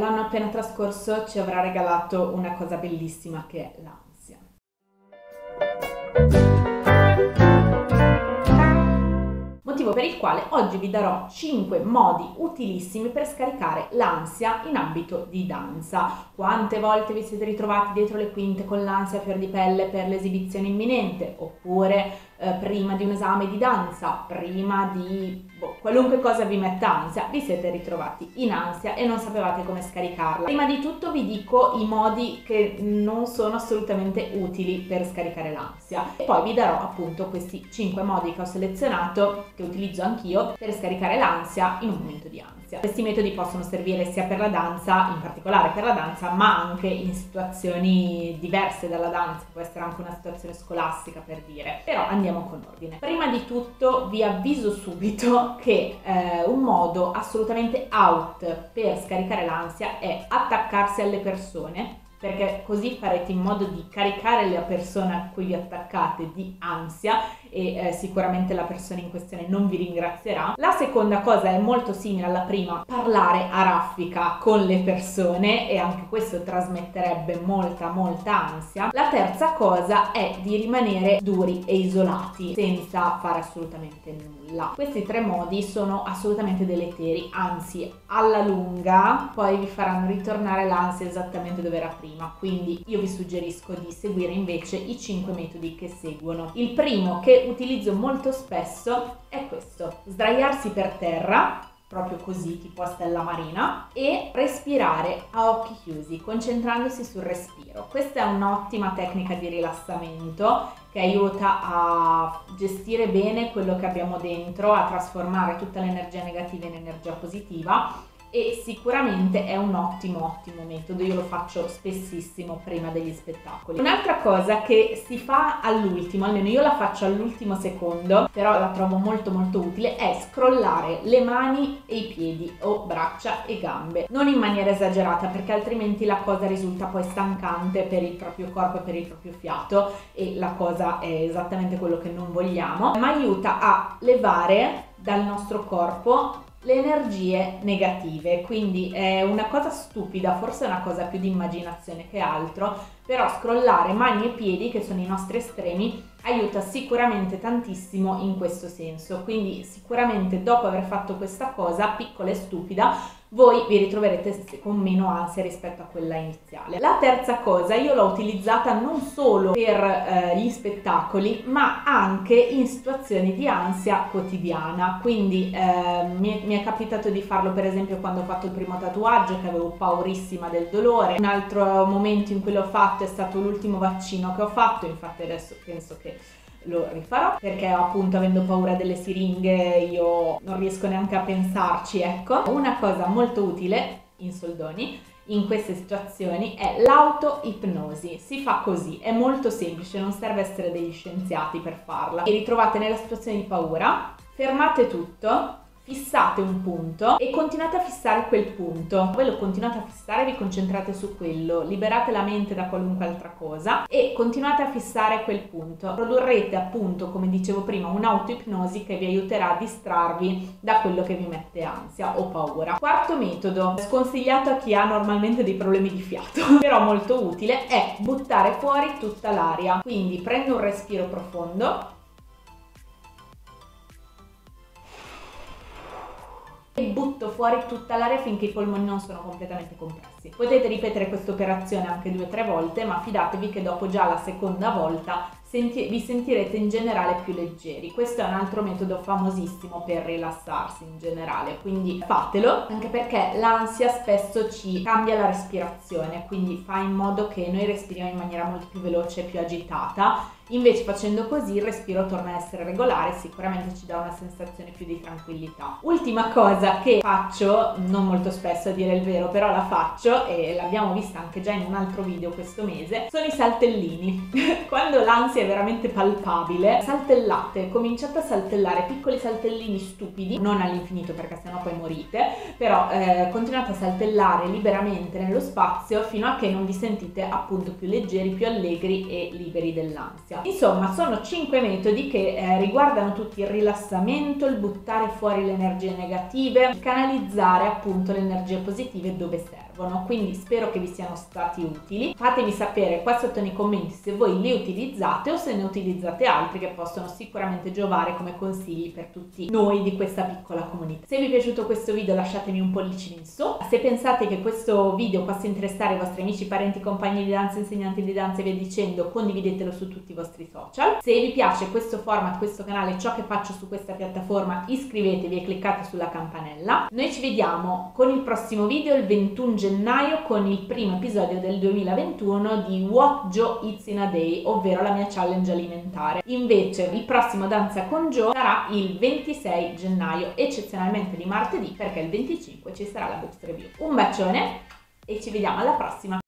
L'anno appena trascorso ci avrà regalato una cosa bellissima che è l'ansia. Motivo per il quale oggi vi darò 5 modi utilissimi per scaricare l'ansia in ambito di danza. Quante volte vi siete ritrovati dietro le quinte con l'ansia a fior di pelle per l'esibizione imminente? Oppure eh, prima di un esame di danza, prima di boh, qualunque cosa vi metta ansia, vi siete ritrovati in ansia e non sapevate come scaricarla. Prima di tutto vi dico i modi che non sono assolutamente utili per scaricare l'ansia e poi vi darò appunto questi 5 modi che ho selezionato, che utilizzo anch'io, per scaricare l'ansia in un momento di ansia giustizia. Questi metodi possono servire sia per la danza, in particolare per la danza, ma anche in situazioni diverse dalla danza, può essere anche una situazione scolastica per dire. Però andiamo con ordine. Prima di tutto vi avviso subito che eh, un modo assolutamente out per scaricare l'ansia è attaccarsi alle persone perché così farete in modo di caricare la persona a cui vi attaccate di ansia e eh, sicuramente la persona in questione non vi ringrazierà. La seconda cosa è molto simile alla prima, parlare a raffica con le persone e anche questo trasmetterebbe molta molta ansia. La terza cosa è di rimanere duri e isolati senza fare assolutamente nulla. Questi tre modi sono assolutamente deleteri, anzi alla lunga poi vi faranno ritornare l'ansia esattamente dove era prima quindi io vi suggerisco di seguire invece i 5 metodi che seguono. Il primo che utilizzo molto spesso è questo, sdraiarsi per terra proprio così, tipo a stella marina, e respirare a occhi chiusi, concentrandosi sul respiro. Questa è un'ottima tecnica di rilassamento che aiuta a gestire bene quello che abbiamo dentro, a trasformare tutta l'energia negativa in energia positiva e sicuramente è un ottimo ottimo metodo, io lo faccio spessissimo prima degli spettacoli. Un'altra cosa che si fa all'ultimo, almeno io la faccio all'ultimo secondo, però la trovo molto molto utile, è scrollare le mani e i piedi o braccia e gambe, non in maniera esagerata perché altrimenti la cosa risulta poi stancante per il proprio corpo e per il proprio fiato e la cosa è esattamente quello che non vogliamo, ma aiuta a levare dal nostro corpo le energie negative, quindi è una cosa stupida, forse è una cosa più di immaginazione che altro, però scrollare mani e piedi, che sono i nostri estremi, aiuta sicuramente tantissimo in questo senso. Quindi sicuramente dopo aver fatto questa cosa, piccola e stupida, voi vi ritroverete con meno ansia rispetto a quella iniziale. La terza cosa io l'ho utilizzata non solo per eh, gli spettacoli, ma anche in situazioni di ansia quotidiana. Quindi eh, mi, mi, è capitato di farlo per esempio quando ho fatto il primo tatuaggio, che avevo paurissima del dolore. Un altro momento in cui l'ho fatto è stato l'ultimo vaccino che ho fatto, infatti adesso penso che lo rifarò perché appunto avendo paura delle siringhe io non riesco neanche a pensarci ecco una cosa molto utile in soldoni in queste situazioni è l'auto-ipnosi. Si fa così, è molto semplice, non serve essere degli scienziati per farla. Vi ritrovate nella situazione di paura, fermate tutto, fissate un punto e continuate a fissare quel punto. Voi lo continuate a fissare, vi concentrate su quello, liberate la mente da qualunque altra cosa e continuate a fissare quel punto. Produrrete appunto, come dicevo prima, un'autoipnosi che vi aiuterà a distrarvi da quello che vi mette ansia o paura. Quarto metodo, sconsigliato a chi ha normalmente dei problemi di fiato, però molto utile, è buttare fuori tutta l'aria. Quindi prendo un respiro profondo e butto fuori tutta l'aria finché i polmoni non sono completamente compressi. Potete ripetere questa operazione anche due o tre volte, ma fidatevi che dopo già la seconda volta senti- vi sentirete in generale più leggeri. Questo è un altro metodo famosissimo per rilassarsi in generale, quindi fatelo, anche perché l'ansia spesso ci cambia la respirazione, quindi fa in modo che noi respiriamo in maniera molto più veloce e più agitata Invece facendo così il respiro torna a essere regolare, sicuramente ci dà una sensazione più di tranquillità. Ultima cosa che faccio, non molto spesso a dire il vero, però la faccio e l'abbiamo vista anche già in un altro video questo mese, sono i saltellini. Quando l'ansia è veramente palpabile, saltellate, cominciate a saltellare piccoli saltellini stupidi, non all'infinito perché sennò poi morite, però eh, continuate a saltellare liberamente nello spazio fino a che non vi sentite appunto più leggeri, più allegri e liberi dell'ansia. Insomma, sono 5 metodi che eh, riguardano tutti il rilassamento, il buttare fuori le energie negative, il canalizzare appunto le energie positive dove serve. Servono, quindi spero che vi siano stati utili. Fatemi sapere qua sotto nei commenti se voi li utilizzate o se ne utilizzate altri che possono sicuramente giovare come consigli per tutti noi di questa piccola comunità. Se vi è piaciuto questo video lasciatemi un pollice in su, se pensate che questo video possa interessare i vostri amici, parenti, compagni di danza, insegnanti di danza e via dicendo, condividetelo su tutti i vostri social. Se vi piace questo format, questo canale, ciò che faccio su questa piattaforma, iscrivetevi e cliccate sulla campanella. Noi ci vediamo con il prossimo video il 21 gennaio con il primo episodio del 2021 di What Joe Eats in a Day, ovvero la mia challenge alimentare. Invece il prossimo Danza con Joe sarà il 26 gennaio, eccezionalmente di martedì perché il 25 ci sarà la box review. Un bacione e ci vediamo alla prossima!